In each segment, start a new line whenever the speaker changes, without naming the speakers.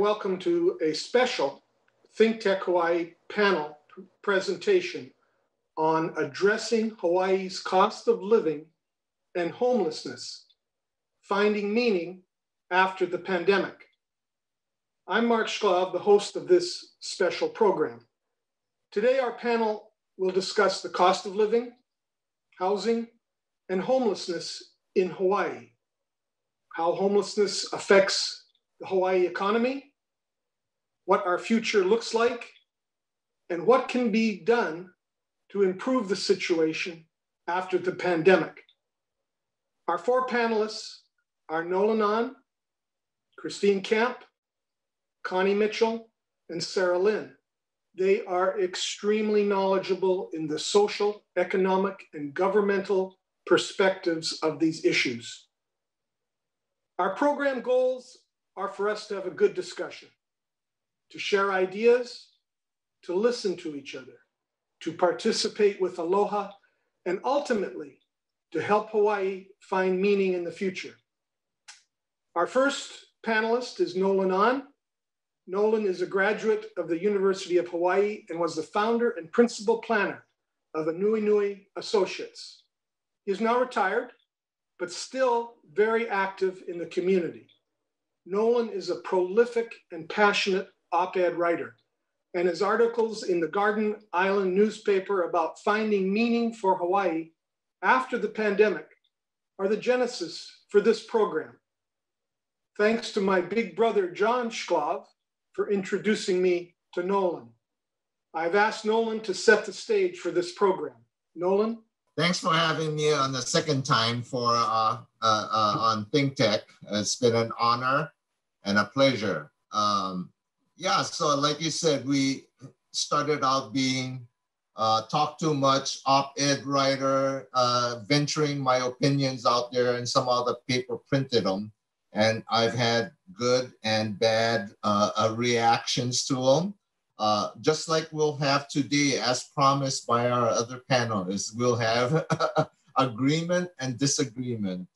welcome to a special Think Tech Hawaii panel presentation on addressing Hawaii's cost of living and homelessness, finding meaning after the pandemic. I'm Mark Shklov, the host of this special program. Today, our panel will discuss the cost of living, housing, and homelessness in Hawaii, how homelessness affects the Hawaii economy, what our future looks like, and what can be done to improve the situation after the pandemic. Our four panelists are Nolan Ahn, Christine Camp, Connie Mitchell, and Sara Lin. They are extremely knowledgeable in the social, economic, and governmental perspectives of these issues. Our program goals are for us to have a good discussion, to share ideas, to listen to each other, to participate with aloha, and ultimately to help Hawaii find meaning in the future. Our first panelist is Nolan Ahn. Nolan is a graduate of the University of Hawaii and was the founder and principal planner of Anui Nui Associates. He is now retired, but still very active in the community. Nolan is a prolific and passionate op ed writer, and his articles in the Garden Island newspaper about finding meaning for Hawaii after the pandemic are the genesis for this program. Thanks to my big brother, John Shklov, for introducing me to Nolan. I've asked Nolan to set the stage for this program. Nolan?
Thanks for having me on the second time for uh, uh, uh, on Think Tech. It's been an honor and a pleasure. Um, yeah, so like you said, we started out being uh, talk too much op-ed writer, uh, venturing my opinions out there, and some other paper printed them. And I've had good and bad uh, uh reactions to them. Uh, just like we'll have today, as promised by our other panelists, we'll have agreement and disagreement.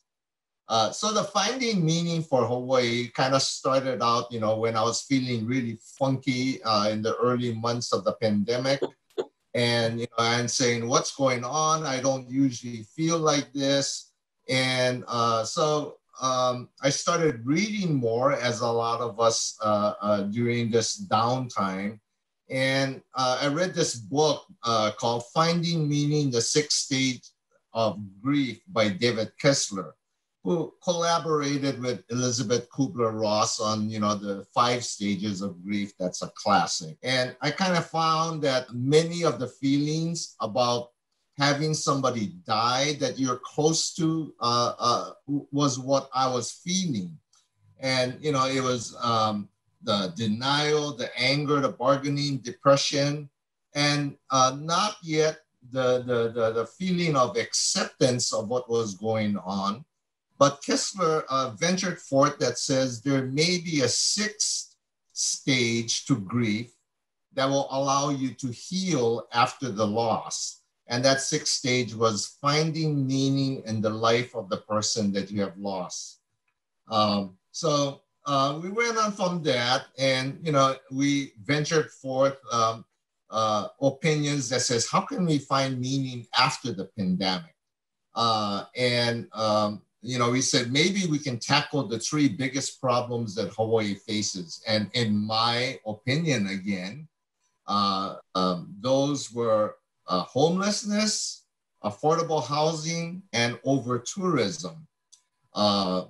Uh, so the finding meaning for Hawaii kind of started out, you know, when I was feeling really funky uh, in the early months of the pandemic, and you know, and saying, "What's going on? I don't usually feel like this," and uh, so um, I started reading more, as a lot of us uh, uh, during this downtime, and uh, I read this book uh, called Finding Meaning, the Sixth Stage of Grief by David Kessler, who collaborated with Elisabeth Kubler-Ross on, you know, the five stages of grief. That's a classic. And I kind of found that many of the feelings about having somebody die that you're close to uh, uh, was what I was feeling. And, you know, it was um, the denial, the anger, the bargaining, depression, and uh, not yet the, the, the, the, feeling of acceptance of what was going on. But Kessler uh, ventured forth that says there may be a sixth stage to grief that will allow you to heal after the loss. And that sixth stage was finding meaning in the life of the person that you have lost. Um, so uh, we went on from that, and you know, we ventured forth um, uh, opinions that says, how can we find meaning after the pandemic? Uh, and um, you know, he said maybe we can tackle the three biggest problems that Hawaii faces. And in my opinion, again, uh, um, those were uh, homelessness, affordable housing, and over tourism. Uh,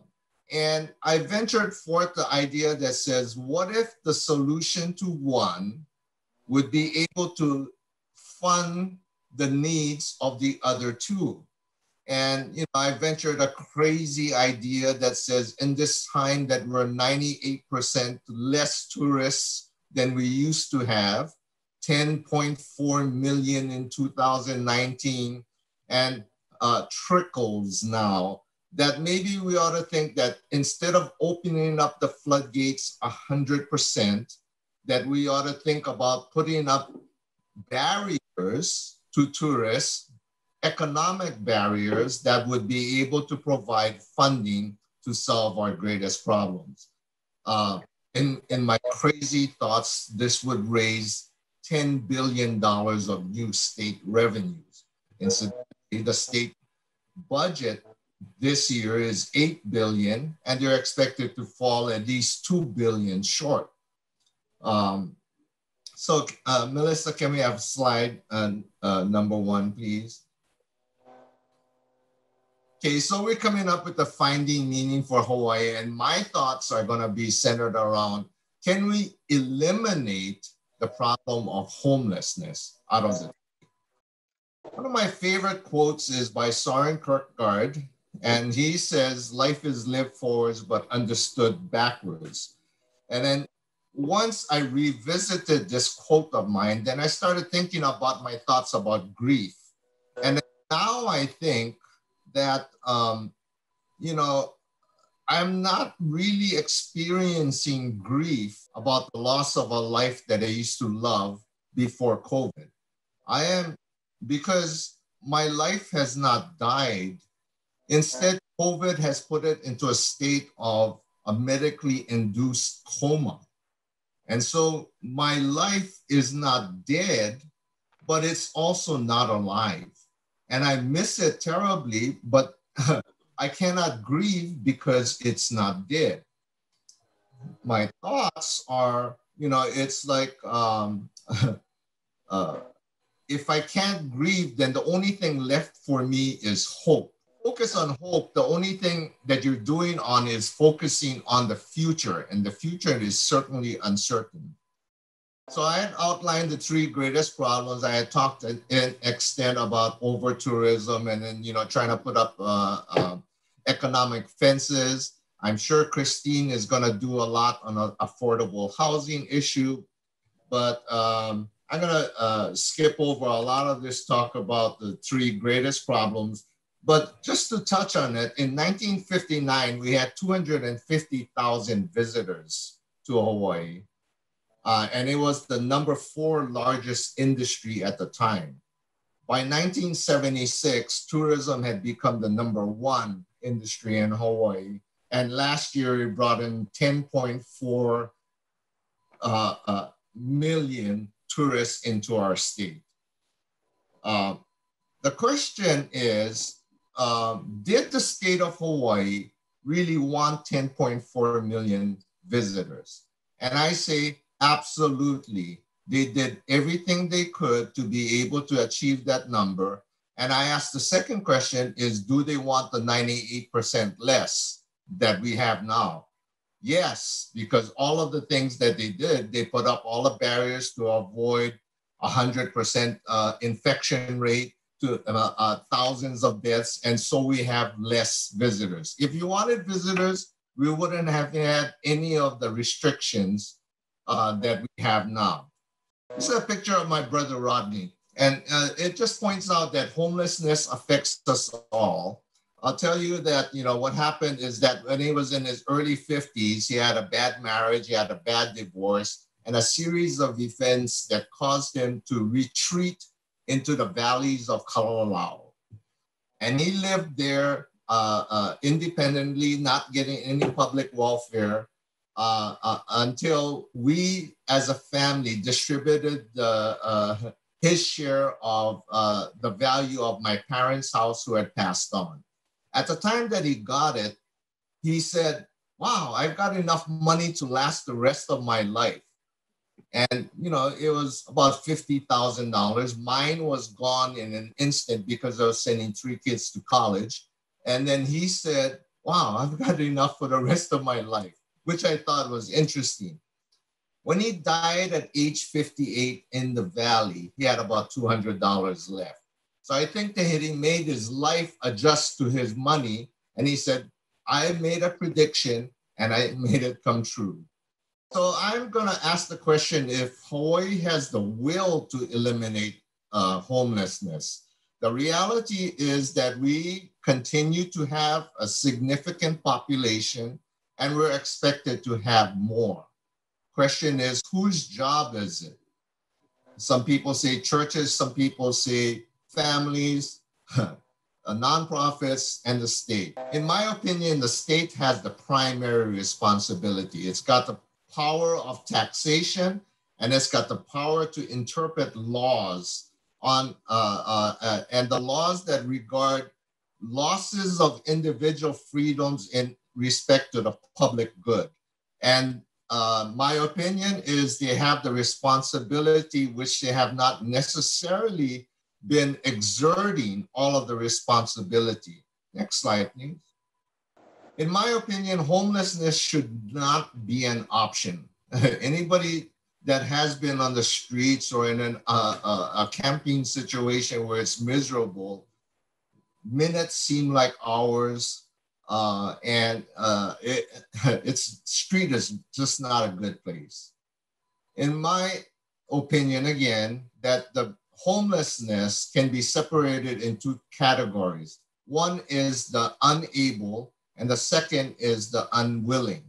and I ventured forth the idea that says, what if the solution to one would be able to fund the needs of the other two? And you know, I ventured a crazy idea that says in this time that we're 98% less tourists than we used to have, 10.4 million in 2019, and uh, trickles now that maybe we ought to think that instead of opening up the floodgates 100%, that we ought to think about putting up barriers to tourists, economic barriers that would be able to provide funding to solve our greatest problems. Uh, in, in my crazy thoughts, this would raise $10 billion of new state revenues. Incidentally, the state budget this year is 8 billion, and they're expected to fall at least 2 billion short. Um, so, uh, Melissa, can we have slide uh, uh, number one, please? Okay, so we're coming up with the finding meaning for Hawaii, and my thoughts are going to be centered around can we eliminate the problem of homelessness out of the one of my favorite quotes is by Soren Kierkegaard, and he says, Life is lived forwards but understood backwards. And then once I revisited this quote of mine, then I started thinking about my thoughts about grief. And now I think that, um, you know, I'm not really experiencing grief about the loss of a life that I used to love before COVID. I am, because my life has not died. Instead, COVID has put it into a state of a medically induced coma. And so my life is not dead, but it's also not alive and I miss it terribly, but I cannot grieve because it's not dead. My thoughts are, you know, it's like um, uh, if I can't grieve, then the only thing left for me is hope. Focus on hope. The only thing that you're doing on is focusing on the future, and the future is certainly uncertain. So I had outlined the three greatest problems. I had talked in, extent about over tourism and then you know trying to put up uh, uh, economic fences. I'm sure Christine is going to do a lot on an affordable housing issue, but um, I'm going to uh, skip over a lot of this talk about the three greatest problems. But just to touch on it, in 1959, we had 250,000 visitors to Hawaii. Uh, and it was the number four largest industry at the time. By 1976, tourism had become the number one industry in Hawaii. And last year, it brought in 10.4 uh, uh, million tourists into our state. Uh, the question is um, Did the state of Hawaii really want 10.4 million visitors? And I say Absolutely. They did everything they could to be able to achieve that number. And I asked the second question is do they want the 98% less that we have now? Yes, because all of the things that they did, they put up all the barriers to avoid 100% uh, infection rate to uh, uh, thousands of deaths. And so we have less visitors. If you wanted visitors, we wouldn't have had any of the restrictions uh, that we have now. This is a picture of my brother Rodney, and uh, it just points out that homelessness affects us all. I'll tell you that, you know, what happened is that when he was in his early 50s, he had a bad marriage, he had a bad divorce, and a series of events that caused him to retreat into the valleys of Kalalau. And he lived there uh, uh, independently, not getting any public welfare, uh, uh, until we as a family distributed the, uh, his share of uh, the value of my parents' house who had passed on. At the time that he got it, he said, wow, I've got enough money to last the rest of my life. And, you know, it was about $50,000. Mine was gone in an instant because I was sending three kids to college. And then he said, wow, I've got enough for the rest of my life which I thought was interesting. When he died at age 58 in the valley, he had about $200 left. So I think that he made his life adjust to his money. And he said, I made a prediction and I made it come true. So I'm going to ask the question if Hawaii has the will to eliminate uh, homelessness. The reality is that we continue to have a significant population and we're expected to have more. Question is, whose job is it? Some people say churches, some people say families, nonprofits, and the state. In my opinion, the state has the primary responsibility. It's got the power of taxation and it's got the power to interpret laws on uh, uh, uh, and the laws that regard losses of individual freedoms in respect to the public good. And uh, my opinion is they have the responsibility, which they have not necessarily been exerting all of the responsibility. Next slide, please. In my opinion, homelessness should not be an option. Anybody that has been on the streets or in an, uh, uh, a camping situation where it's miserable, minutes seem like hours, uh, and uh, it, its street is just not a good place. In my opinion, again, that the homelessness can be separated into categories. One is the unable, and the second is the unwilling.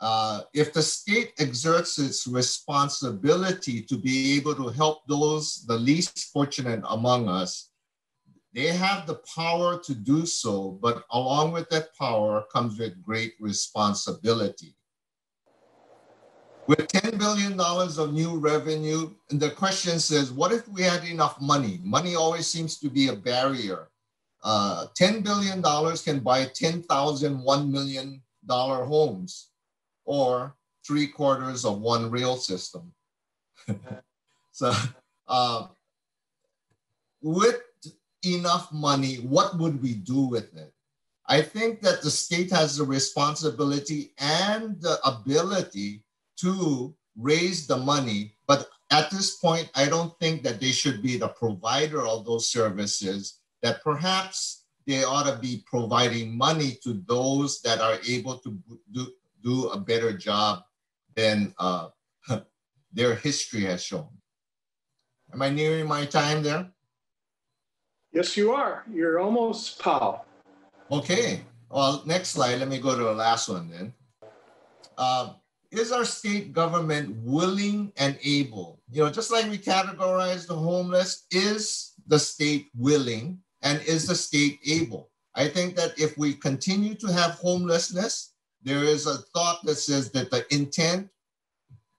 Uh, if the state exerts its responsibility to be able to help those the least fortunate among us, they have the power to do so, but along with that power comes with great responsibility. With $10 billion of new revenue, and the question says, what if we had enough money? Money always seems to be a barrier. Uh, $10 billion can buy 10,000 $1 million homes or three quarters of one rail system. so, uh, with enough money, what would we do with it? I think that the state has the responsibility and the ability to raise the money, but at this point, I don't think that they should be the provider of those services, that perhaps they ought to be providing money to those that are able to do, do a better job than uh, their history has shown. Am I nearing my time there?
Yes, you are. You're almost pow.
Okay. Well, next slide. Let me go to the last one then. Uh, is our state government willing and able? You know, just like we categorize the homeless, is the state willing and is the state able? I think that if we continue to have homelessness, there is a thought that says that the intent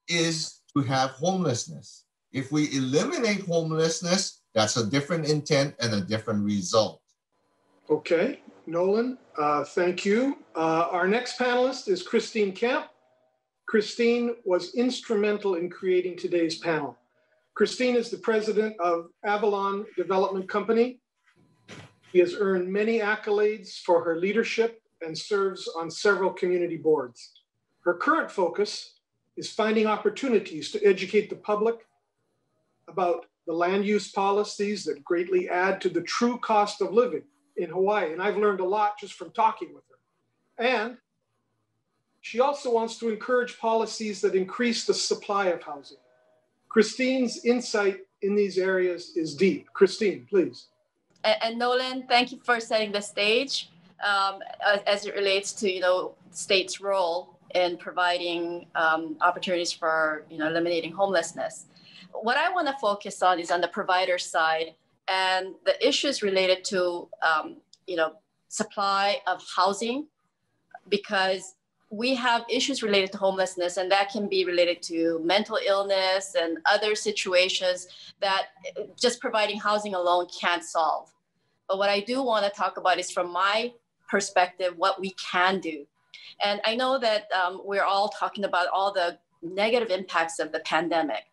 is to have homelessness. If we eliminate homelessness, that's a different intent and a different result.
Okay, Nolan, uh, thank you. Uh, our next panelist is Christine Camp. Christine was instrumental in creating today's panel. Christine is the president of Avalon Development Company. She has earned many accolades for her leadership and serves on several community boards. Her current focus is finding opportunities to educate the public about the land use policies that greatly add to the true cost of living in Hawaii. And I've learned a lot just from talking with her. And she also wants to encourage policies that increase the supply of housing. Christine's insight in these areas is deep. Christine, please.
And, and Nolan, thank you for setting the stage um, as it relates to you know state's role in providing um, opportunities for you know eliminating homelessness. What I want to focus on is on the provider side and the issues related to um, you know supply of housing because we have issues related to homelessness and that can be related to mental illness and other situations that just providing housing alone can't solve but what i do want to talk about is from my perspective what we can do. And I know that um, we're all talking about all the negative impacts of the pandemic.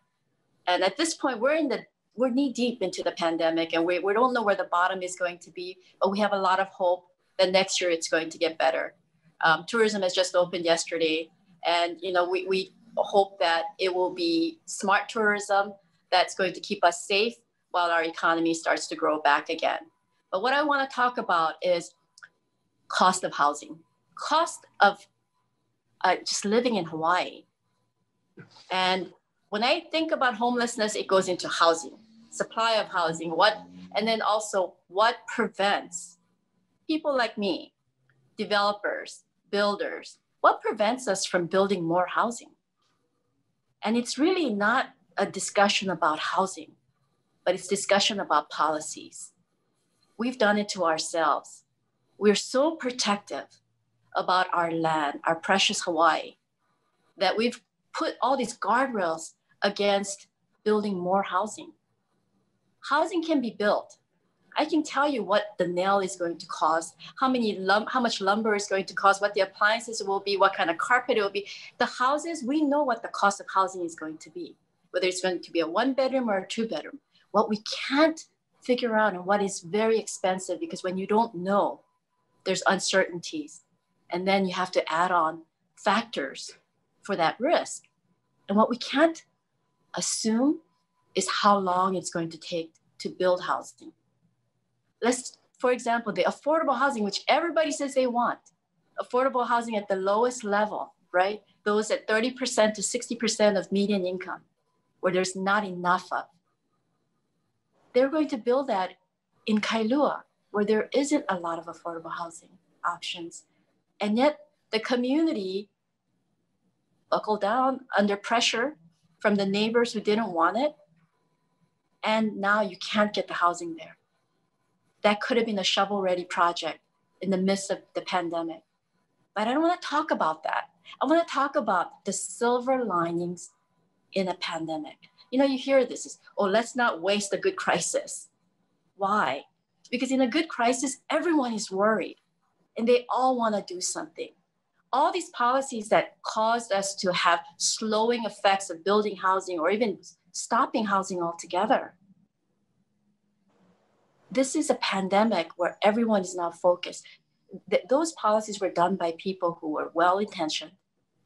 And at this point, we're in the we're knee deep into the pandemic and we, we don't know where the bottom is going to be, but we have a lot of hope that next year it's going to get better. Um, tourism has just opened yesterday, and you know we, we hope that it will be smart tourism that's going to keep us safe while our economy starts to grow back again. But what I want to talk about is cost of housing, cost of uh, just living in Hawaii. And when I think about homelessness, it goes into housing, supply of housing, what, and then also what prevents people like me, developers, builders, what prevents us from building more housing? And it's really not a discussion about housing, but it's discussion about policies. We've done it to ourselves. We're so protective about our land, our precious Hawaii, that we've put all these guardrails against building more housing. Housing can be built. I can tell you what the nail is going to cost, how many lum- how much lumber is going to cost, what the appliances will be, what kind of carpet it will be. The houses, we know what the cost of housing is going to be, whether it's going to be a one bedroom or a two bedroom. What we can't figure out and what is very expensive because when you don't know, there's uncertainties. And then you have to add on factors for that risk. And what we can't assume is how long it's going to take to build housing. Let's, for example, the affordable housing, which everybody says they want, affordable housing at the lowest level, right? Those at 30% to 60% of median income, where there's not enough of. They're going to build that in Kailua, where there isn't a lot of affordable housing options. And yet the community buckled down under pressure from the neighbors who didn't want it. And now you can't get the housing there. That could have been a shovel ready project in the midst of the pandemic. But I don't want to talk about that. I want to talk about the silver linings in a pandemic. You know, you hear this is, oh, let's not waste a good crisis. Why? Because in a good crisis, everyone is worried and they all want to do something all these policies that caused us to have slowing effects of building housing or even stopping housing altogether. This is a pandemic where everyone is now focused. Th- those policies were done by people who were well intentioned,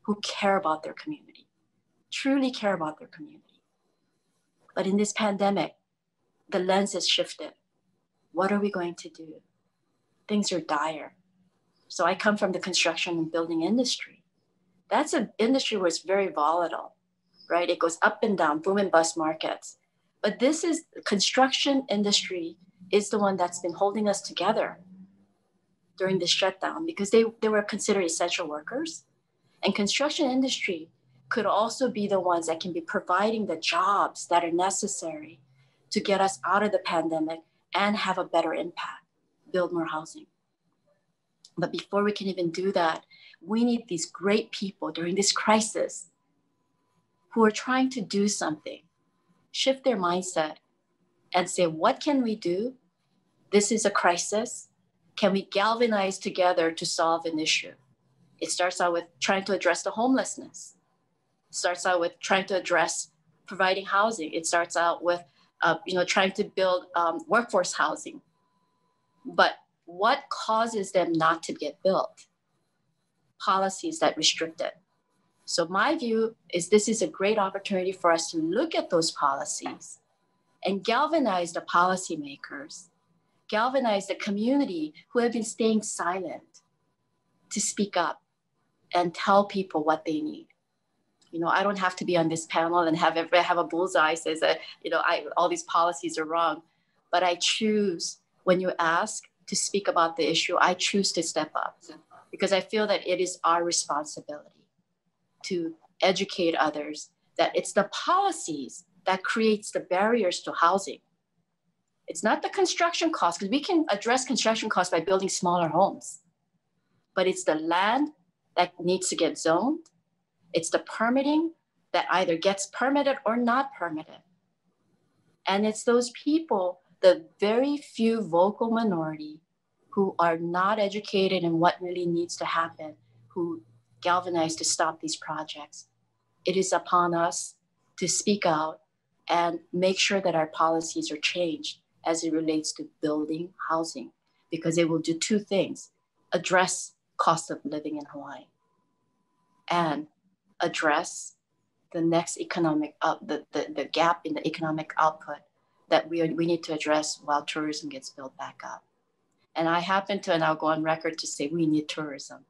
who care about their community, truly care about their community. But in this pandemic, the lens has shifted. What are we going to do? Things are dire so I come from the construction and building industry. That's an industry where it's very volatile, right? It goes up and down, boom and bust markets. But this is construction industry is the one that's been holding us together during the shutdown because they, they were considered essential workers. And construction industry could also be the ones that can be providing the jobs that are necessary to get us out of the pandemic and have a better impact, build more housing. But before we can even do that, we need these great people during this crisis who are trying to do something, shift their mindset, and say, what can we do? This is a crisis. Can we galvanize together to solve an issue? It starts out with trying to address the homelessness. It starts out with trying to address providing housing. It starts out with, uh, you know, trying to build um, workforce housing. But what causes them not to get built? Policies that restrict it. So my view is this is a great opportunity for us to look at those policies and galvanize the policymakers, galvanize the community who have been staying silent to speak up and tell people what they need. You know, I don't have to be on this panel and have every, have a bullseye says that you know I, all these policies are wrong, but I choose when you ask to speak about the issue, I choose to step up because I feel that it is our responsibility to educate others that it's the policies that creates the barriers to housing. It's not the construction cost because we can address construction costs by building smaller homes. But it's the land that needs to get zoned. It's the permitting that either gets permitted or not permitted. And it's those people the very few vocal minority who are not educated in what really needs to happen, who galvanize to stop these projects. It is upon us to speak out and make sure that our policies are changed as it relates to building housing, because it will do two things address cost of living in Hawaii and address the next economic up the, the, the gap in the economic output that we, we need to address while tourism gets built back up. And I happen to, and I'll go on record to say we need tourism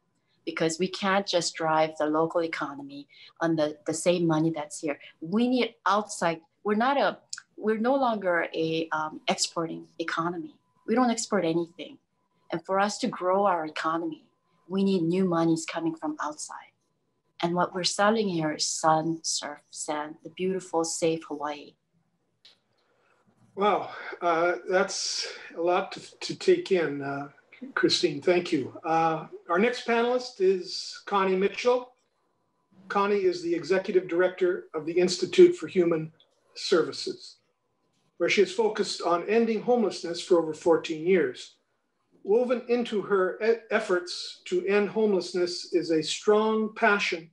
because we can't just drive the local economy on the, the same money that's here. We need outside, we're not a, we're no longer a um, exporting economy. We don't export anything. And for us to grow our economy, we need new monies coming from outside. And what we're selling here is sun, surf, sand, the beautiful, safe Hawaii.
Wow, uh, that's a lot to, to take in, uh, Christine. Thank you. Uh, our next panelist is Connie Mitchell. Connie is the executive director of the Institute for Human Services, where she has focused on ending homelessness for over 14 years. Woven into her e efforts to end homelessness is a strong passion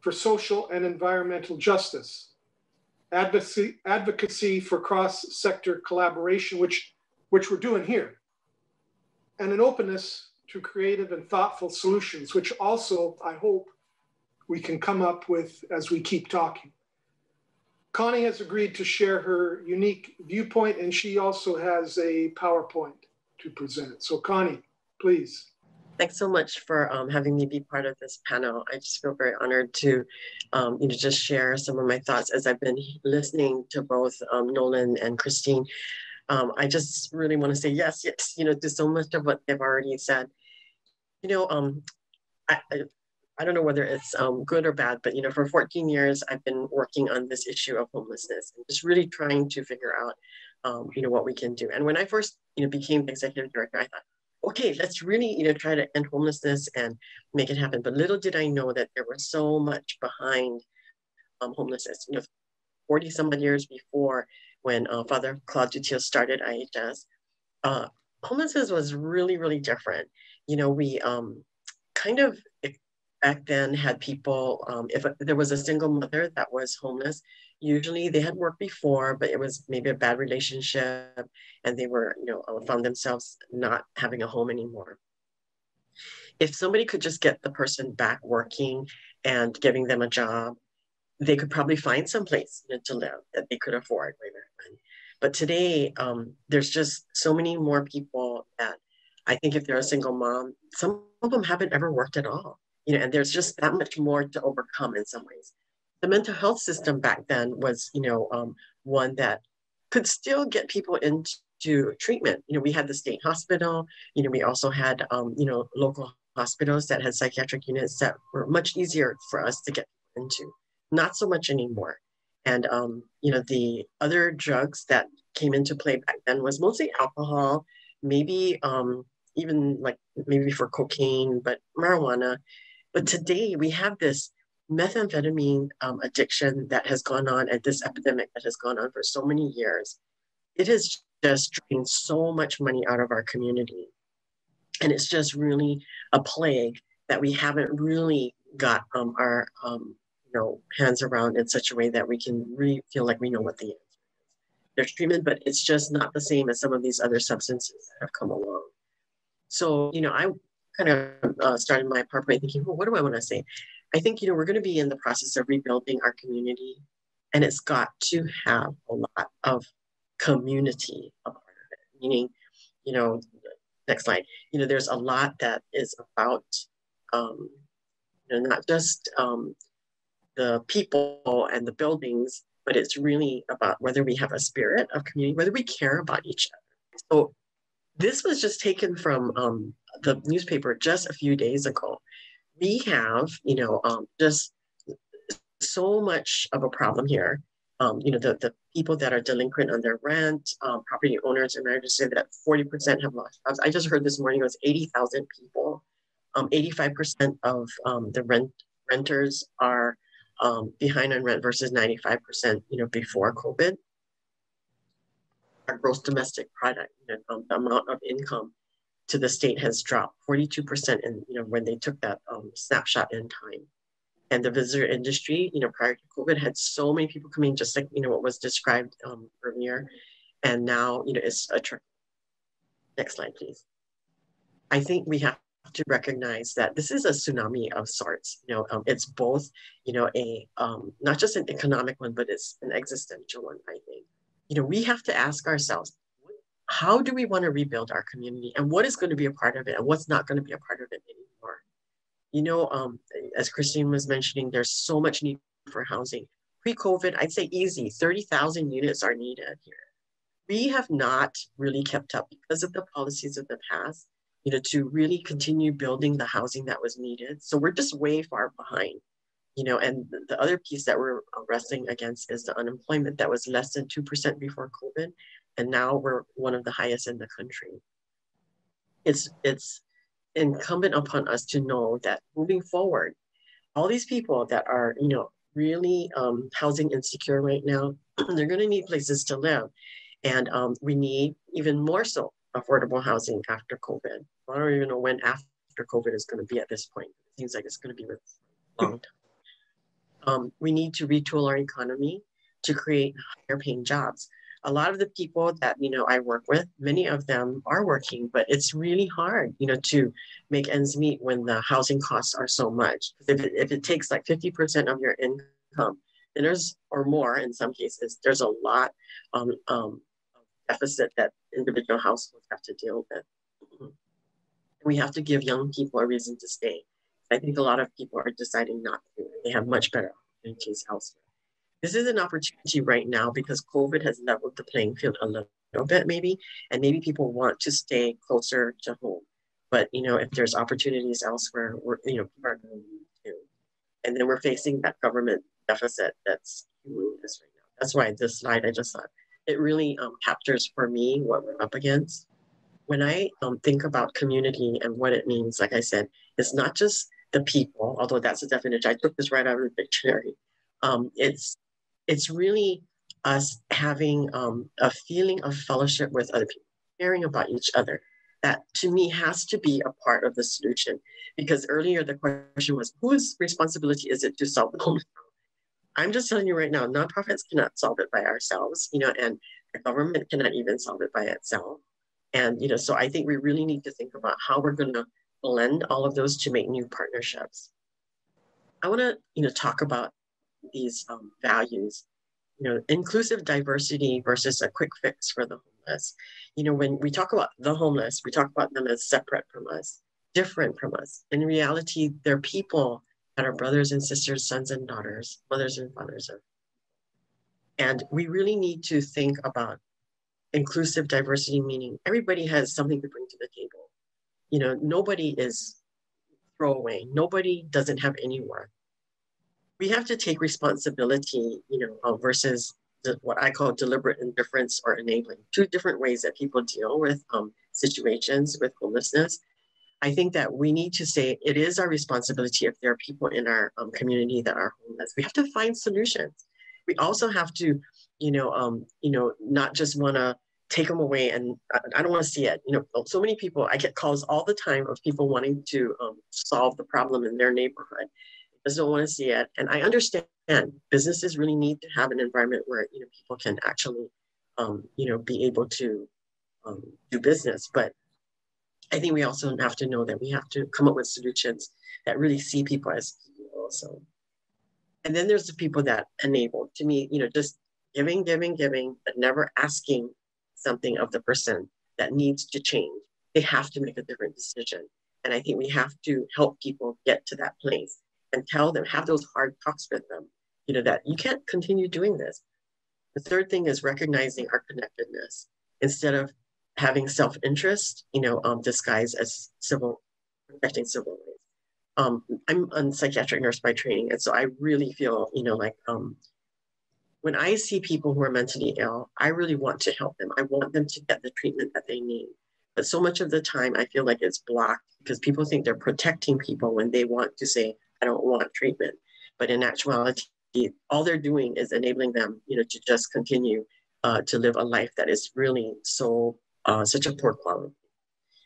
for social and environmental justice, advocacy, advocacy for cross-sector collaboration, which, which we're doing here, and an openness to creative and thoughtful solutions, which also, I hope, we can come up with as we keep talking. Connie has agreed to share her unique viewpoint, and she also has a PowerPoint to present. So, Connie, please.
Thanks so much for um, having me be part of this panel. I just feel very honored to, um, you know, just share some of my thoughts as I've been listening to both um, Nolan and Christine. Um, I just really want to say yes, yes, you know, to so much of what they've already said. You know, um, I, I, I don't know whether it's um, good or bad, but you know, for 14 years, I've been working on this issue of homelessness and just really trying to figure out, you know, what we can do. And when I first, you know, became executive director, I thought, okay, let's really, you know, try to end homelessness and make it happen. But little did I know that there was so much behind um, homelessness. You know, 40 some odd years before when uh, Father Claude DuTeil started IHS, uh, homelessness was really, really different. You know, we um, kind of back then had people, um, if there was a single mother that was homeless, usually they had worked before, but it was maybe a bad relationship and they were, you know, uh, found themselves not having a home anymore. If somebody could just get the person back working and giving them a job, they could probably find some place to live that they could afford. But today, um, there's just so many more people that I think if they're a single mom, some of them haven't ever worked at all. You know, and there's just that much more to overcome in some ways the mental health system back then was, you know, um, one that could still get people into treatment. You know, we had the state hospital. You know, we also had, um, you know, local hospitals that had psychiatric units that were much easier for us to get into. Not so much anymore. And um, you know, the other drugs that came into play back then was mostly alcohol, maybe um, even like maybe for cocaine, but marijuana. But today we have this methamphetamine um, addiction that has gone on and this epidemic that has gone on for so many years, it has just drained so much money out of our community. And it's just really a plague that we haven't really got um, our um, you know, hands around in such a way that we can really feel like we know what the answer is. There's treatment, but it's just not the same as some of these other substances that have come along. So, you know, I kind of uh, started my by thinking, well, what do I want to say? I think, you know, we're going to be in the process of rebuilding our community, and it's got to have a lot of community a part of it. Meaning, you know, next slide. You know, there's a lot that is about, um, you know, not just um, the people and the buildings, but it's really about whether we have a spirit of community, whether we care about each other. So this was just taken from um, the newspaper just a few days ago we have, you know, um, just so much of a problem here. Um, you know, the, the people that are delinquent on their rent, um, property owners, and I just say that 40% have lost jobs. I just heard this morning it was 80,000 people. 85% um, of um, the rent renters are um, behind on rent versus 95%, you know, before COVID. Our gross domestic product, you know, the amount of income to the state has dropped 42% in, you know, when they took that um, snapshot in time. And the visitor industry, you know, prior to COVID had so many people coming, just like, you know, what was described um, earlier. And now, you know, it's a, next slide, please. I think we have to recognize that this is a tsunami of sorts. You know, um, it's both, you know, a um, not just an economic one, but it's an existential one. I think. You know, we have to ask ourselves: how do we want to rebuild our community and what is going to be a part of it and what's not going to be a part of it anymore? You know um, as christine was mentioning there's so much need for housing. Pre-covid i'd say easy 30000 units are needed here. We have not really kept up because of the policies of the past you know to really continue building the housing that was needed. So we're just way far behind you know and the other piece that we're wrestling against is the unemployment that was less than 2% before covid and now we're one of the highest in the country. It's it's incumbent upon us to know that moving forward, all these people that are, you know, really um, housing insecure right now, they're going to need places to live. And um, we need even more so affordable housing after COVID. I don't even know when after COVID is going to be at this point. It seems like it's going to be a long time. Um, we need to retool our economy to create higher paying jobs. A lot of the people that you know I work with, many of them are working, but it's really hard, you know, to make ends meet when the housing costs are so much. If it, if it takes like 50% of your income, then there's or more in some cases, there's a lot um, um, deficit that individual households have to deal with. We have to give young people a reason to stay. I think a lot of people are deciding not to. They have much better opportunities elsewhere. This is an opportunity right now because COVID has leveled the playing field a little, bit, maybe, and maybe people want to stay closer to home. But you know, if there's opportunities elsewhere, we're you know people are going to. And then we're facing that government deficit that's humongous right now. That's why this slide I just thought it really um, captures for me what we're up against. When I um, think about community and what it means, like I said, it's not just the people, although that's a definition. I took this right out of the dictionary. Um, it's it's really us having um, a feeling of fellowship with other people, caring about each other. That to me has to be a part of the solution. Because earlier the question was, whose responsibility is it to solve the problem? I'm just telling you right now, nonprofits cannot solve it by ourselves, you know, and the government cannot even solve it by itself. And, you know, so I think we really need to think about how we're going to blend all of those to make new partnerships. I want to, you know, talk about these um, values, you know, inclusive diversity versus a quick fix for the homeless. You know, when we talk about the homeless, we talk about them as separate from us, different from us. In reality, they're people that are brothers and sisters, sons and daughters, mothers and fathers of. And we really need to think about inclusive diversity, meaning everybody has something to bring to the table. You know, nobody is throwaway. Nobody doesn't have any worth. We have to take responsibility, you know, uh, versus the, what I call deliberate indifference or enabling. Two different ways that people deal with um, situations with homelessness. I think that we need to say it is our responsibility if there are people in our um, community that are homeless. We have to find solutions. We also have to, you know, um, you know, not just want to take them away and I, I don't want to see it. You know, so many people. I get calls all the time of people wanting to um, solve the problem in their neighborhood. Don't want to see it, and I understand businesses really need to have an environment where you know people can actually, um, you know, be able to um, do business, but I think we also have to know that we have to come up with solutions that really see people as people also. And then there's the people that enable. To me, you know, just giving, giving, giving, but never asking something of the person that needs to change. They have to make a different decision. And I think we have to help people get to that place and tell them, have those hard talks with them, you know, that you can't continue doing this. The third thing is recognizing our connectedness instead of having self-interest, you know, um, disguised as civil, protecting civil rights. Um, I'm a psychiatric nurse by training, and so I really feel, you know, like um, when I see people who are mentally ill, I really want to help them. I want them to get the treatment that they need. But so much of the time, I feel like it's blocked because people think they're protecting people when they want to say, I don't want treatment. But in actuality, all they're doing is enabling them, you know, to just continue uh, to live a life that is really so uh, such a poor quality.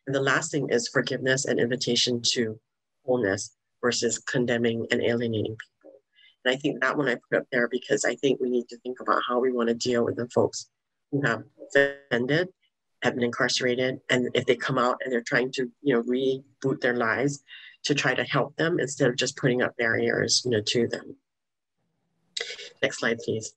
And the last thing is forgiveness and invitation to wholeness versus condemning and alienating people. And I think that one I put up there because I think we need to think about how we want to deal with the folks who have offended, have been incarcerated, and if they come out and they're trying to, you know, reboot their lives to try to help them instead of just putting up barriers, you know, to them. Next slide, please.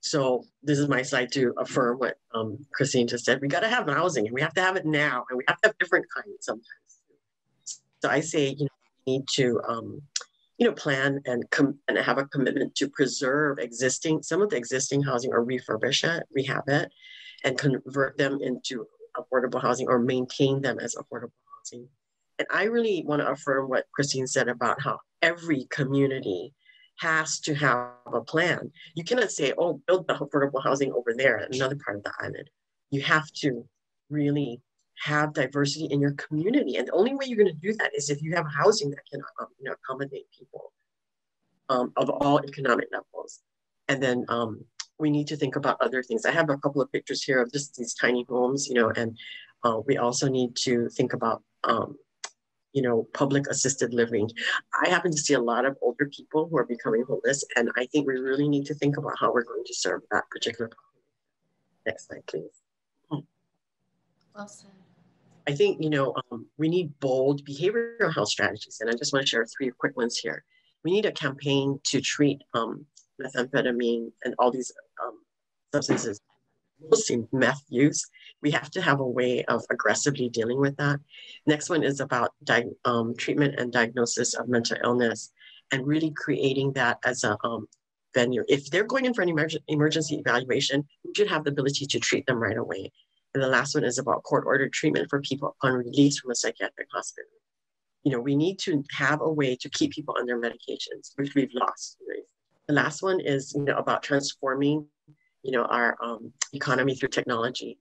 So this is my slide to affirm what um, Christine just said. We got to have housing, and we have to have it now, and we have to have different kinds sometimes. So I say, you know, we need to, um, you know, plan and com- and have a commitment to preserve existing some of the existing housing or refurbish it, rehab it, and convert them into affordable housing or maintain them as affordable housing. And I really want to affirm what Christine said about how every community has to have a plan. You cannot say, oh, build the affordable housing over there, another part of the island. You have to really have diversity in your community. And the only way you're going to do that is if you have housing that can um, you know, accommodate people. um, of all economic levels. And then um, we need to think about other things. I have a couple of pictures here of just these tiny homes, you know, and uh, we also need to think about, um, you know, public assisted living. I happen to see a lot of older people who are becoming homeless, and I think we really need to think about how we're going to serve that particular population. Next slide, please.
Well said.
I think, you know, um, we need bold behavioral health strategies. And I just want to share three quick ones here. We need a campaign to treat um, methamphetamine and all these um, substances, mostly meth use. We have to have a way of aggressively dealing with that. Next one is about um, treatment and diagnosis of mental illness and really creating that as a um, venue. If they're going in for an emerg emergency evaluation, we should have the ability to treat them right away. And the last one is about court ordered treatment for people upon release from a psychiatric hospital. You know, we need to have a way to keep people on their medications, which we've lost. Right? The last one is, you know, about transforming, you know, our um, economy through technology.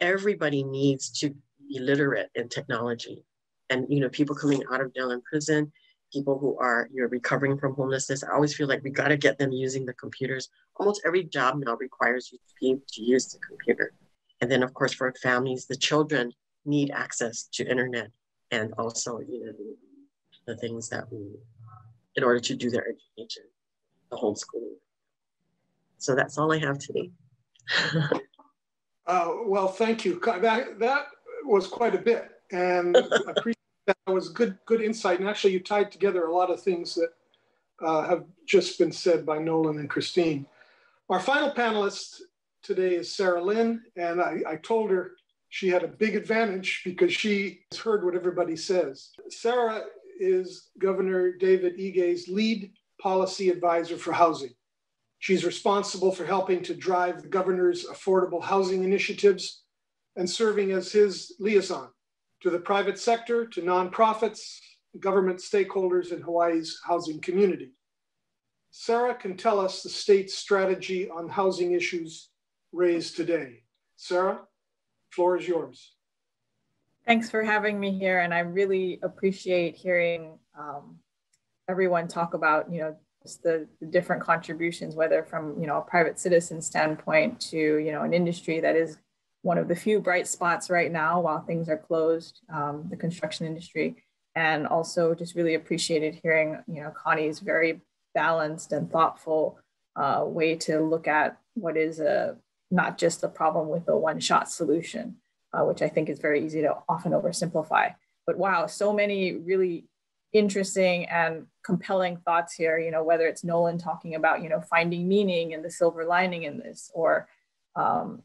Everybody needs to be literate in technology. And, you know, people coming out of jail and prison, people who are you know recovering from homelessness i always feel like we got to get them using the computers almost every job now requires you to be able to use the computer and then, of course, for families, the children need access to internet and also, you know, the things that we, in order to do their education, the homeschooling. So that's all I have today.
uh, well, thank you. That, that was quite a bit. And I appreciate that. That was good, good insight. And actually, you tied together a lot of things that uh, have just been said by Nolan and Christine. Our final panelist today is Sara Lin, and I, I told her she had a big advantage because she has heard what everybody says. Sara is Governor David Ige's lead policy advisor for housing. She's responsible for helping to drive the governor's affordable housing initiatives and serving as his liaison to the private sector, to nonprofits, government stakeholders in Hawaii's housing community. Sara can tell us the state's strategy on housing issues raised today. Sara, floor is yours.
Thanks for having me here. And I really appreciate hearing um, everyone talk about, you know, the, the, different contributions, whether from, you know, a private citizen standpoint to, you know, an industry that is one of the few bright spots right now while things are closed, um, the construction industry. And also just really appreciated hearing, you know, Connie's very balanced and thoughtful uh, way to look at what is a not just a problem with a one shot solution, uh, which I think is very easy to often oversimplify. But wow, so many really interesting and compelling thoughts here, you know, whether it's Nolan talking about, you know, finding meaning and the silver lining in this, or um,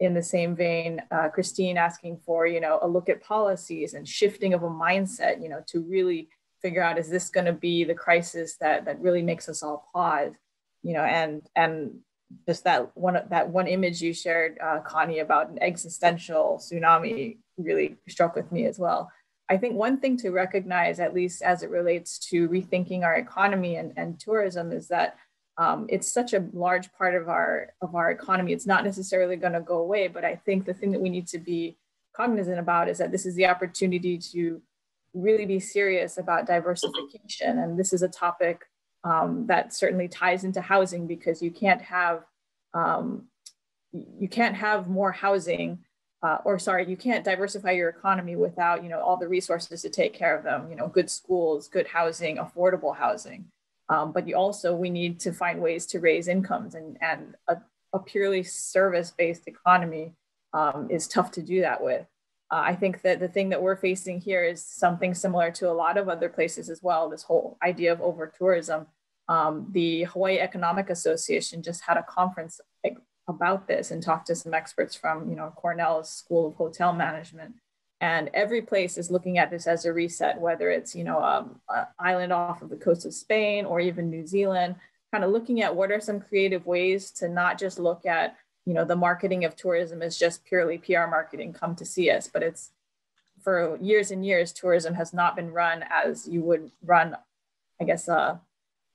in the same vein, uh, Christine asking for, you know, a look at policies and shifting of a mindset, you know, to really figure out, is this going to be the crisis that, that really makes us all pause? You know, and and just that one that one image you shared, uh, Connie, about an existential tsunami really struck with me as well. I think one thing to recognize, at least as it relates to rethinking our economy and, and tourism, is that um, it's such a large part of our of our economy. It's not necessarily going to go away, but I think the thing that we need to be cognizant about is that this is the opportunity to really be serious about diversification, and this is a topic um, that certainly ties into housing because you can't have um, you can't have more housing uh, or sorry you can't diversify your economy without you know all the resources to take care of them you know good schools good housing affordable housing um, but you also we need to find ways to raise incomes and and a, a purely service based economy um, is tough to do that with uh, I think that the thing that we're facing here is something similar to a lot of other places as well. This whole idea of over tourism. Um, the Hawaii Economic Association just had a conference about this and talked to some experts from, you know, Cornell's School of Hotel Management. And every place is looking at this as a reset, whether it's, you know, um, an island off of the coast of Spain or even New Zealand, kind of looking at what are some creative ways to not just look at you know the marketing of tourism is just purely pr marketing come to see us but it's for years and years tourism has not been run as you would run i guess a,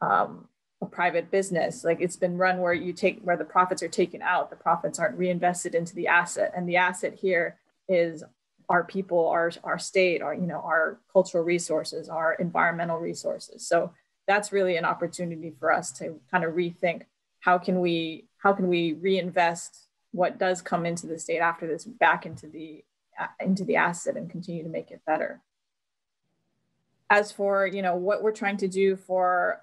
um, a private business like it's been run where you take where the profits are taken out the profits aren't reinvested into the asset. And the asset here is our people our, our state our you know our cultural resources our environmental resources. So that's really an opportunity for us to kind of rethink how can we how can we reinvest what does come into the state after this back into the into the asset and continue to make it better. As for you know what we're trying to do for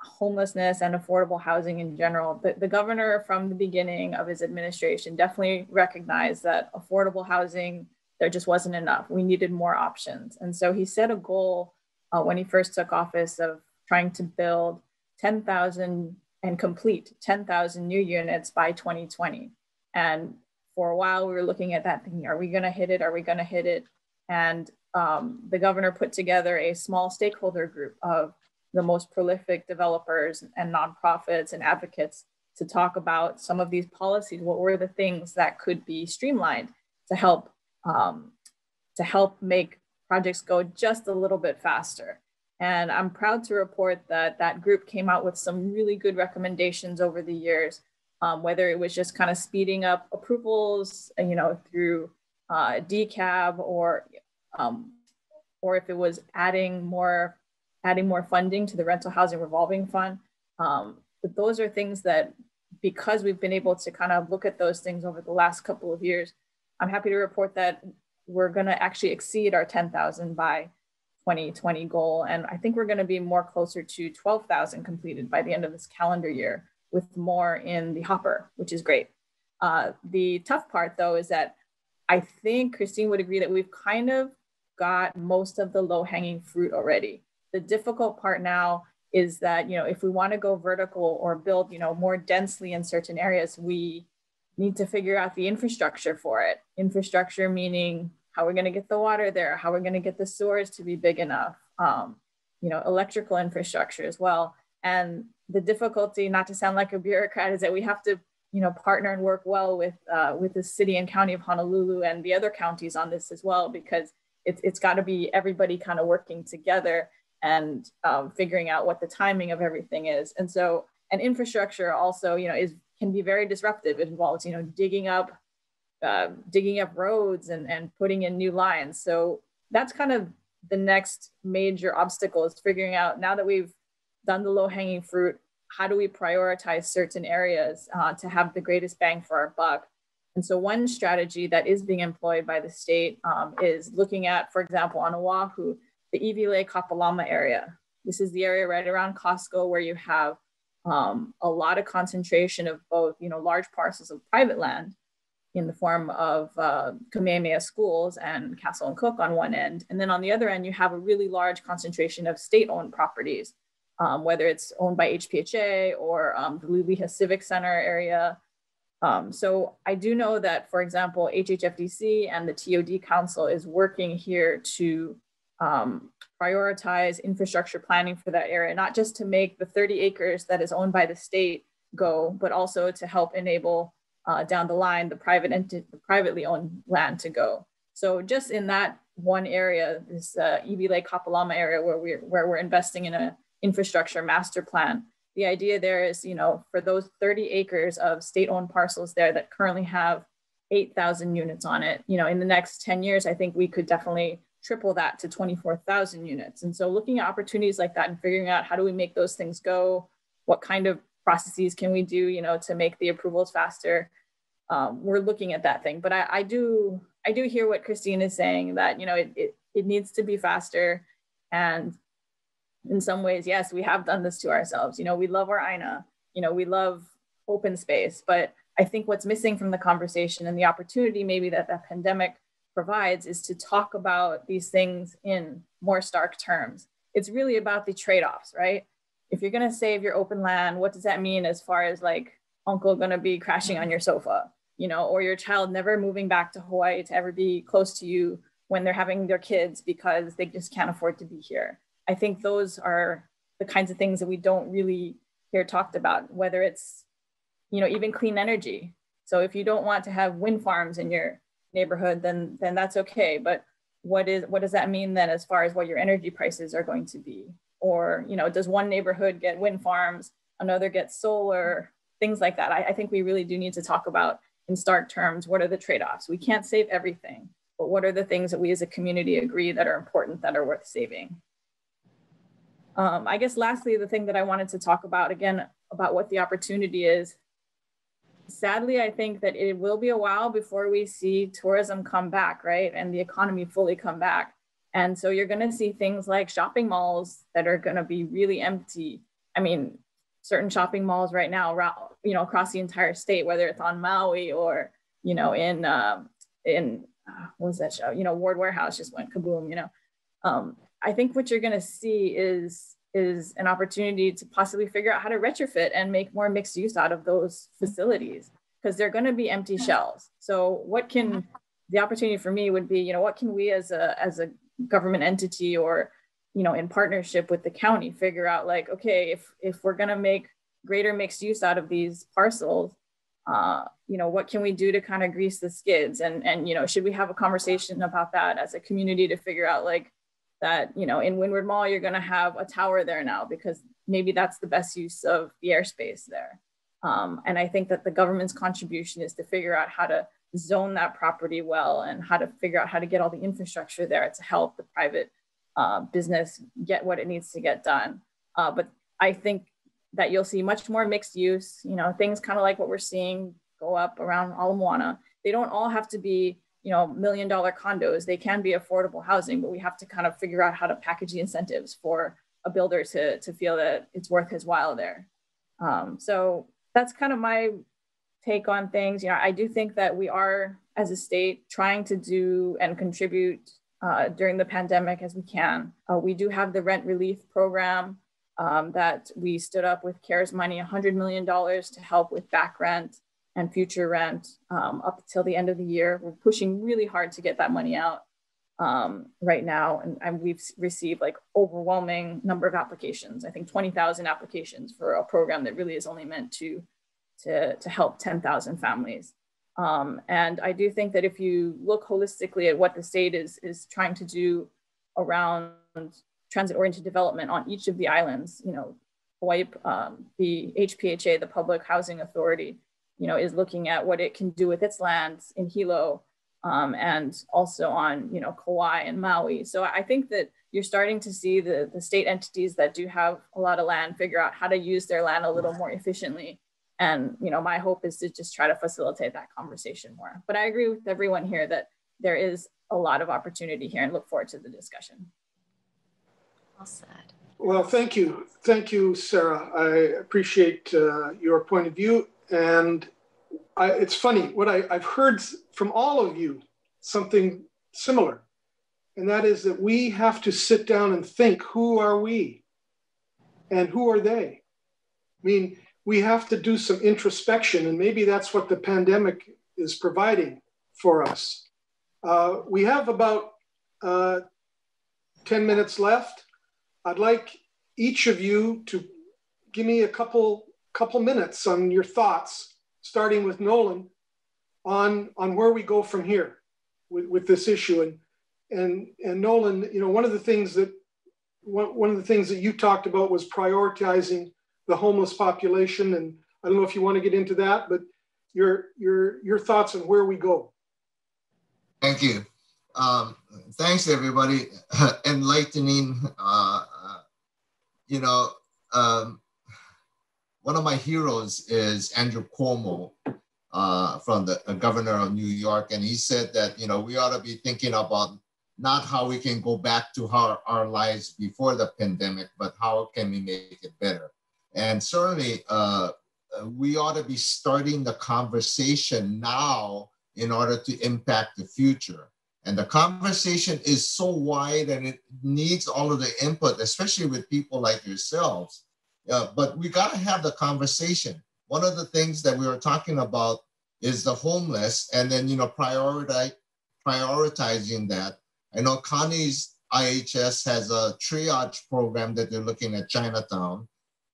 homelessness and affordable housing in general the, the governor from the beginning of his administration definitely recognized that affordable housing there just wasn't enough we needed more options and so he set a goal uh, when he first took office of trying to build 10,000 and complete 10,000 new units by 2020. And for a while, we were looking at that thinking, are we going to hit it? Are we going to hit it? And um, the governor put together a small stakeholder group of the most prolific developers and nonprofits and advocates to talk about some of these policies. What were the things that could be streamlined to help um, to help make projects go just a little bit faster? And I'm proud to report that that group came out with some really good recommendations over the years, um, whether it was just kind of speeding up approvals, you know, through uh, DCAB or, um, or if it was adding more, adding more funding to the rental housing revolving fund. Um, but those are things that, because we've been able to kind of look at those things over the last couple of years, I'm happy to report that we're going to actually exceed our 10,000 by 2020 goal. And I think we're going to be more closer to 12,000 completed by the end of this calendar year with more in the hopper, which is great. Uh, the tough part though is that I think Christine would agree that we've kind of got most of the low hanging fruit already. The difficult part now is that, you know, if we want to go vertical or build, you know, more densely in certain areas, we need to figure out the infrastructure for it. Infrastructure meaning how we're going to get the water there, how we're going to get the sewers to be big enough, um, you know, electrical infrastructure as well. And the difficulty, not to sound like a bureaucrat, is that we have to, you know, partner and work well with uh, with the city and county of Honolulu and the other counties on this as well, because it's it's got to be everybody kind of working together and um, figuring out what the timing of everything is. And so, and infrastructure also, you know, is can be very disruptive. It involves, you know, digging up uh, digging up roads and, and putting in new lines. So that's kind of the next major obstacle is figuring out now that we've done the low hanging fruit, how do we prioritize certain areas uh, to have the greatest bang for our buck? And so one strategy that is being employed by the state um, is looking at, for example, on Oahu, the Iwilei Kapalama area. This is the area right around Costco where you have um, a lot of concentration of both, you know, large parcels of private land in the form of uh, Kamehameha schools and Castle and Cooke on one end. And then on the other end, you have a really large concentration of state owned properties, um, whether it's owned by HPHA or um, the Liliha Civic Center area. Um, so I do know that, for example, HHFDC and the TOD Council is working here to um, prioritize infrastructure planning for that area, not just to make the 30 acres that is owned by the state go, but also to help enable uh, down the line the private enti- the privately owned land to go. So just in that one area, this uh, Iwilei Kapalama area where we're where we're investing in a infrastructure master plan. The idea there is, you know, for those 30 acres of state-owned parcels there that currently have 8,000 units on it, you know, in the next 10 years, I think we could definitely triple that to 24,000 units. And so looking at opportunities like that and figuring out how do we make those things go, what kind of processes can we do, you know, to make the approvals faster? Um, we're looking at that thing. But I, I, do I do hear what Christine is saying that, you know, it, it, it needs to be faster. And in some ways, yes, we have done this to ourselves. You know, we love our aina, you know, we love open space, but I think what's missing from the conversation and the opportunity maybe that the pandemic provides is to talk about these things in more stark terms. It's really about the trade-offs, right? if you're going to save your open land, what does that mean as far as like uncle going to be crashing on your sofa, you know, or your child never moving back to Hawaii to ever be close to you when they're having their kids because they just can't afford to be here. I think those are the kinds of things that we don't really hear talked about, whether it's, you know, even clean energy. So if you don't want to have wind farms in your neighborhood, then then that's okay. But what is what does that mean then as far as what your energy prices are going to be? or you know does one neighborhood get wind farms another gets solar things like that I, I, think we really do need to talk about in stark terms what are the trade-offs we can't save everything but what are the things that we as a community agree that are important that are worth saving Um, I guess lastly, the thing that I wanted to talk about again about what the opportunity is. Sadly, I think that it will be a while before we see tourism come back, right? And the economy fully come back. And so you're going to see things like shopping malls that are going to be really empty. I mean, certain shopping malls right now, you know, across the entire state, whether it's on Maui or, you know, in, um, in, uh, what was that show? You know, Ward Warehouse just went kaboom, you know. Um, I think what you're going to see is is an opportunity to possibly figure out how to retrofit and make more mixed use out of those facilities because they're going to be empty shells. So what can the opportunity for me would be, you know, what can we as a as a government entity or you know in partnership with the county figure out like okay if if we're going to make greater mixed use out of these parcels uh, you know what can we do to kind of grease the skids? And and you know should we have a conversation about that as a community to figure out like that you know in windward mall you're going to have a tower there now because maybe that's the best use of the airspace there um, and i think that the government's contribution is to figure out how to zone that property well and how to figure out how to get all the infrastructure there to help the private uh, business get what it needs to get done. Uh, but I think that you'll see much more mixed use, you know, things kind of like what we're seeing go up around Ala Moana. They don't all have to be, you know, million dollar condos. They can be affordable housing, but we have to kind of figure out how to package the incentives for a builder to, to feel that it's worth his while there. Um, so that's kind of my take on things. You know, I do think that we are, as a state, trying to do and contribute uh, during the pandemic as we can. Uh, we do have the rent relief program um, that we stood up with CARES money, $100 million to help with back rent and future rent um, up until the end of the year. We're pushing really hard to get that money out um, right now. And, and, we've received like overwhelming number of applications. I think 20,000 applications for a program that really is only meant to to, to help 10,000 families. Um, and I do think that if you look holistically at what the state is, is trying to do around transit-oriented development on each of the islands, you know, Hawaii, um, the HPHA, the Public Housing Authority, you know, is looking at what it can do with its lands in Hilo um, and also on, you know, Kauai and Maui. So I think that you're starting to see the, the state entities that do have a lot of land figure out how to use their land a little more efficiently and you know, my hope is to just try to facilitate that conversation more. But I agree with everyone here that there is a lot of opportunity here and look forward to the discussion.
Well said.
Well, thank you. Thank you, Sara. I appreciate uh, your point of view. And I, it's funny, what I, I've heard from all of you something similar. And that is that we have to sit down and think who are we and who are they? I mean, we have to do some introspection, and maybe that's what the pandemic is providing for us. Uh, we have about uh, 10 minutes left. I'd like each of you to give me a couple couple minutes on your thoughts, starting with Nolan, on on where we go from here with, with this issue. And and and Nolan, you know, one of the things that one, one of the things that you talked about was prioritizing the homeless population. And I don't know if you want to get into that, but your your your thoughts on where we go.
Thank you. Um, thanks everybody. Enlightening. Uh, uh, you know, um, one of my heroes is Andrew Cuomo uh, from the governor of New York, and he said that you know we ought to be thinking about not how we can go back to how our lives before the pandemic, but how can we make it better. And certainly, uh, uh, we ought to be starting the conversation now in order to impact the future. And the conversation is so wide and it needs all of the input, especially with people like yourselves. Uh, but we got to have the conversation. One of the things that we were talking about is the homeless, and then you know prioritize prioritizing that. I know Connie's IHS has a triage program that they're looking at Chinatown,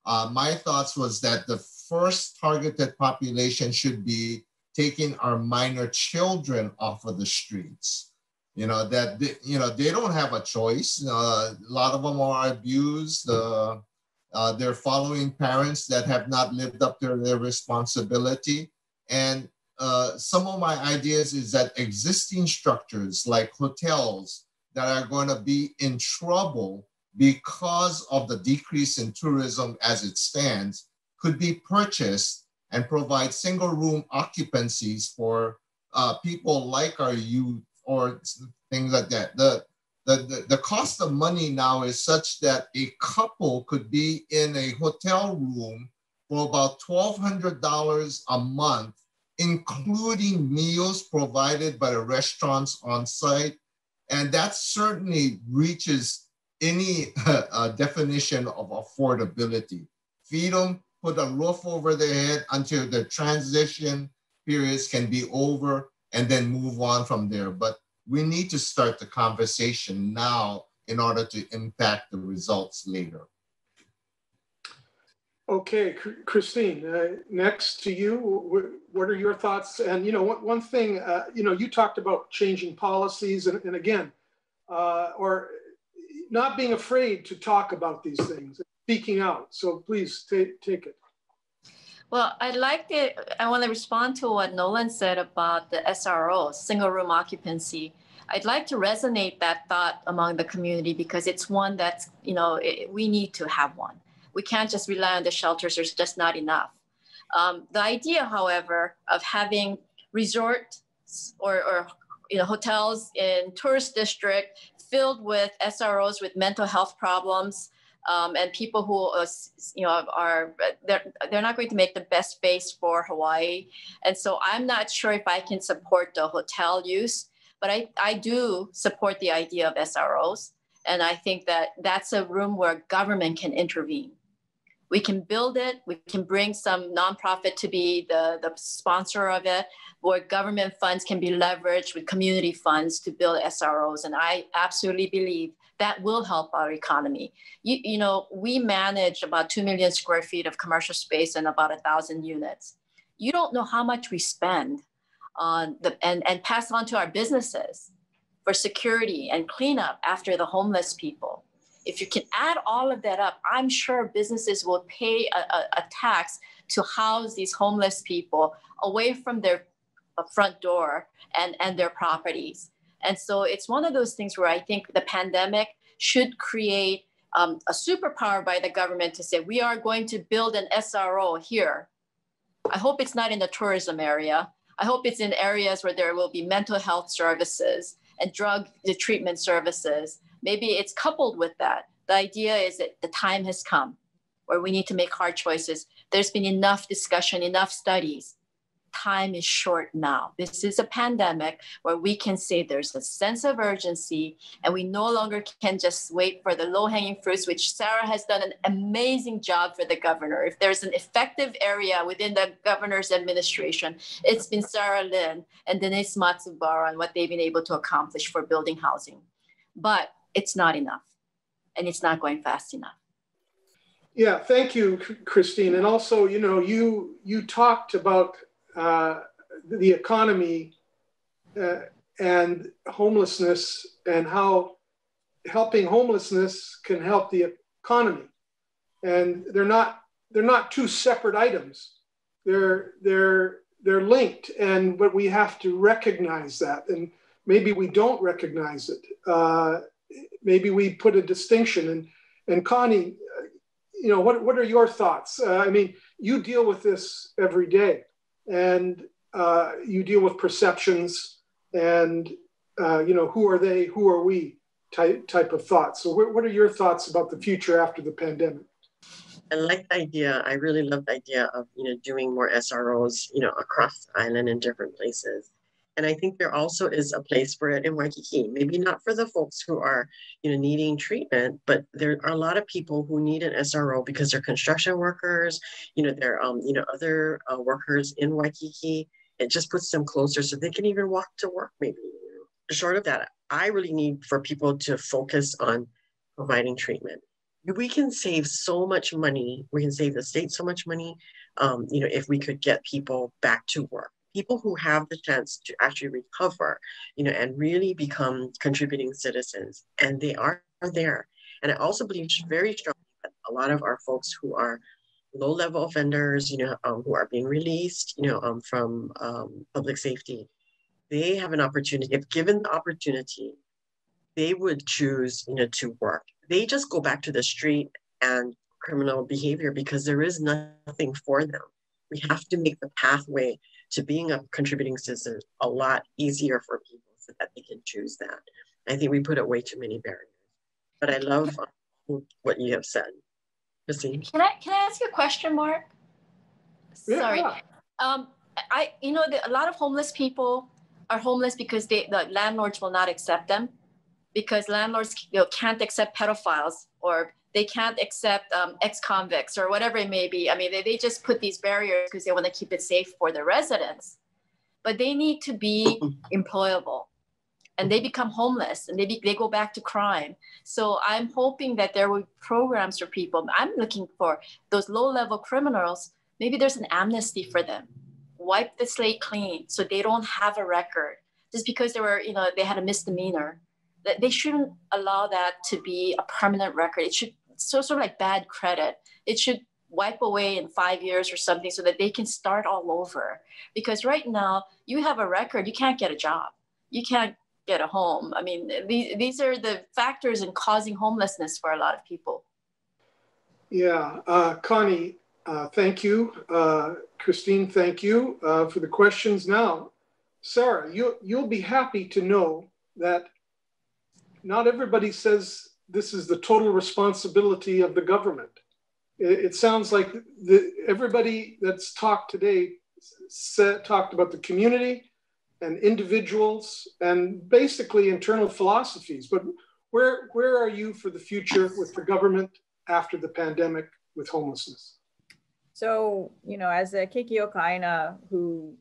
uh, my thoughts was that the first targeted population should be taking our minor children off of the streets. You know that they, you know they don't have a choice. Uh, a lot of them are abused. Uh, uh, they're following parents that have not lived up to their responsibility. And uh, some of my ideas is that existing structures like hotels that are going to be in trouble because of the decrease in tourism as it stands, could be purchased and provide single room occupancies for uh, people like our youth or things like that. The, the, the, cost of money now is such that a couple could be in a hotel room for about $1,200 a month, including meals provided by the restaurants on site. And that certainly reaches any uh, definition of affordability. Feed them, put a roof over their head until the transition periods can be over and then move on from there. But we need to start the conversation now in order to impact the results later.
Okay, Christine, uh, next to you, what are your thoughts? And, you know, one, one thing, uh, you know, you talked about changing policies and, and again, uh, or not being afraid to talk about these things, speaking out. So please take, take it.
Well, I'd like to, I want to respond to what Nolan said about the SRO, single room occupancy. I'd like to resonate that thought among the community because it's one that's, you know, it, we need to have one we can't just rely on the shelters. There's just not enough. Um, the idea, however, of having resorts or, or you know, hotels in tourist district filled with SROs with mental health problems um, and people who uh, you know are they're, they're not going to make the best space for Hawaii. And so I'm not sure if I can support the hotel use, but I, I do support the idea of SROs. And I think that that's a room where government can intervene we can build it we can bring some nonprofit to be the, the sponsor of it where government funds can be leveraged with community funds to build sros and i absolutely believe that will help our economy. You, you know we manage about 2 million square feet of commercial space and about a thousand units. You don't know how much we spend on the and, and pass on to our businesses for security and cleanup after the homeless people. If you can add all of that up, I'm sure businesses will pay a, a, a tax to house these homeless people away from their front door and, and their properties. And so it's one of those things where I think the pandemic should create um, a superpower by the government to say, we are going to build an SRO here. I hope it's not in the tourism area. I hope it's in areas where there will be mental health services and drug treatment services maybe it's coupled with that. The idea is that the time has come where we need to make hard choices. There's been enough discussion, enough studies. Time is short now. This is a pandemic where we can say there's a sense of urgency and we no longer can just wait for the low hanging fruits, which Sara has done an amazing job for the governor. If there's an effective area within the governor's administration, it's been Sara Lin and Denise Matsubara and what they've been able to accomplish for building housing. But it's not enough and it's not going fast enough.
Yeah, thank you, Christine. And also, you know, you you talked about uh, the economy uh, and homelessness and how helping homelessness can help the economy. And they're not they're not two separate items. They're they're they're linked, and but we have to recognize that. And maybe we don't recognize it. Uh, maybe we put a distinction. And and Connie, uh, you know, what what are your thoughts? Uh, I mean, you deal with this every day, and uh, you deal with perceptions, and uh, you know, who are they? Who are we? Type type of thoughts. So, what, what are your thoughts about the future after the pandemic?
I like the idea. I really love the idea of you know doing more SROs, you know, across the island in different places. And I think there also is a place for it in Waikiki. Maybe not for the folks who are, you know, needing treatment, but there are a lot of people who need an SRO because they're construction workers, you know, they're, um, you know, other uh, workers in Waikiki. It just puts them closer so they can even walk to work maybe. Short of that, I really need for people to focus on providing treatment. We can save so much money. We can save the state so much money, um, you know, if we could get people back to work people who have the chance to actually recover, you know, and really become contributing citizens, and they are, there. And I also believe very strongly that a lot of our folks who are low-level offenders, you know, um, who are being released, you know, um, from um, public safety, they have an opportunity. If given the opportunity, they would choose, you know, to work. They just go back to the street and criminal behavior because there is nothing for them. We have to make the pathway to being a contributing citizen a lot easier for people so that they can choose that. I think we put up way too many barriers. But I love what you have said.
Christine. Can I can I ask you a question, Mark?
Yeah.
Sorry. Um, I you know the, a lot of homeless people are homeless because they the landlords will not accept them because landlords you know, can't accept pedophiles or they can't accept um, ex-convicts or whatever it may be. I mean, they, they just put these barriers because they want to keep it safe for the residents. But they need to be employable and they become homeless and they, be, they go back to crime. So I'm hoping that there will be programs for people. I'm looking for those low level criminals. Maybe there's an amnesty for them. Wipe the slate clean so they don't have a record just because they were, you know, they had a misdemeanor. That they shouldn't allow that to be a permanent record. It should so sort of like bad credit. It should wipe away in five years or something so that they can start all over. Because right now you have a record, you can't get a job. You can't get a home. I mean, these, these are the factors in causing homelessness for a lot of people.
Yeah, uh, Connie, uh, thank you. Uh, Christine, thank you uh, for the questions. Now, Sara, you, you'll be happy to know that not everybody says this is the total responsibility of the government. It, sounds like the, everybody that's talked today said, talked about the community, and individuals and basically internal philosophies. But where, where are you for the future with the government after the pandemic with homelessness?
So, you know, as a Keiki Kaina, who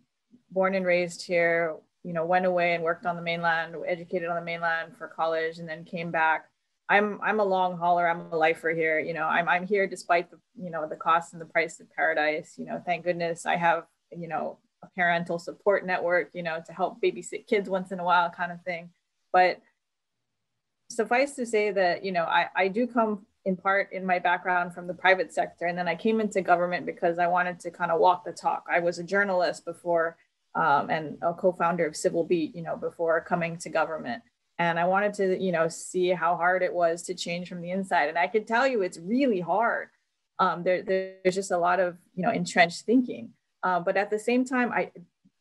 born and raised here, you know, went away and worked on the mainland, educated on the mainland for college, and then came back. I'm I'm a long hauler. I'm a lifer here. You know, I'm I'm here despite the you know the cost and the price of paradise. You know, thank goodness I have you know a parental support network, you know, to help babysit kids once in a while kind of thing. But suffice to say that, you know, I, I do come in part in my background from the private sector. And then I came into government because I wanted to kind of walk the talk. I was a journalist before um, and a co-founder of Civil Beat, you know, before coming to government. And I wanted to, you know, see how hard it was to change from the inside. And I could tell you it's really hard. Um, there, there's just a lot of, you know, entrenched thinking. Uh, but at the same time, I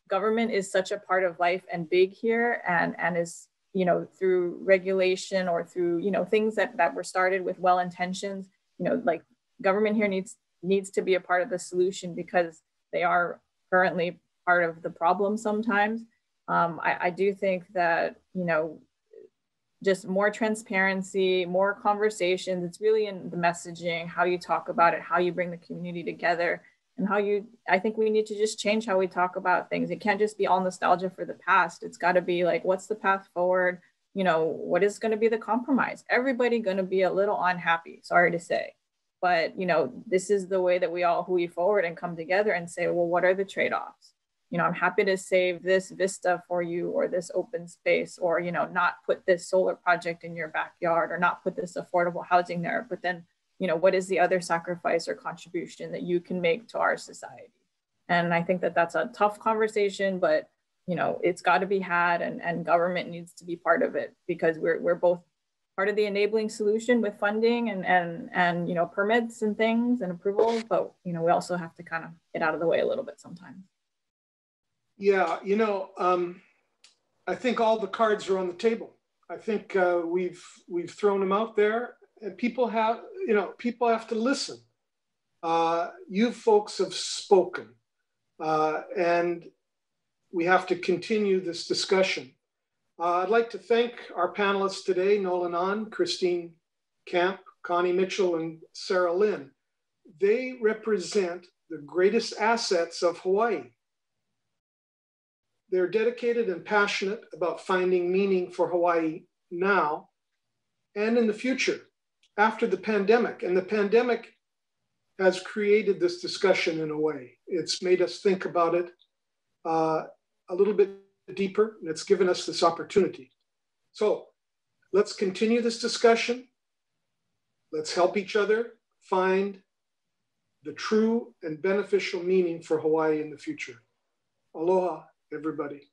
government is such a part of life and big here and and is you know through regulation or through you know things that that were started with well intentions you know like government here needs needs to be a part of the solution because they are currently part of the problem sometimes um, I, I do think that you know just more transparency more conversations. It's really in the messaging how you talk about it how you bring the community together and how you i think we need to just change how we talk about things. It can't just be all nostalgia for the past. It's got to be like what's the path forward? You know what is going to be the compromise? Everybody going to be a little unhappy sorry to say. But you know this is the way that we all hui forward and come together and say well what are the trade-offs you know i'm happy to save this vista for you or this open space or you know not put this solar project in your backyard or not put this affordable housing there. But then you know what is the other sacrifice or contribution that you can make to our society? And i think that that's a tough conversation but you know it's got to be had and, and government needs to be part of it because we're, we're both part of the enabling solution with funding and and and you know permits and things and approvals but you know we also have to kind of get out of the way a little bit sometimes
yeah you know um, i think all the cards are on the table i think uh, we've we've thrown them out there and people have you know, people have to listen. Uh, you folks have spoken, uh, and we have to continue this discussion. Uh, I'd like to thank our panelists today, Nolan Ahn, Christine Camp, Connie Mitchell, and Sara Lin. They represent the greatest assets of Hawaii. They're dedicated and passionate about finding meaning for Hawaii now and in the future after the pandemic. And the pandemic has created this discussion in a way. It's made us think about it uh, a little bit deeper, and it's given us this opportunity. So let's continue this discussion. Let's help each other find the true and beneficial meaning for Hawaii in the future. Aloha, everybody.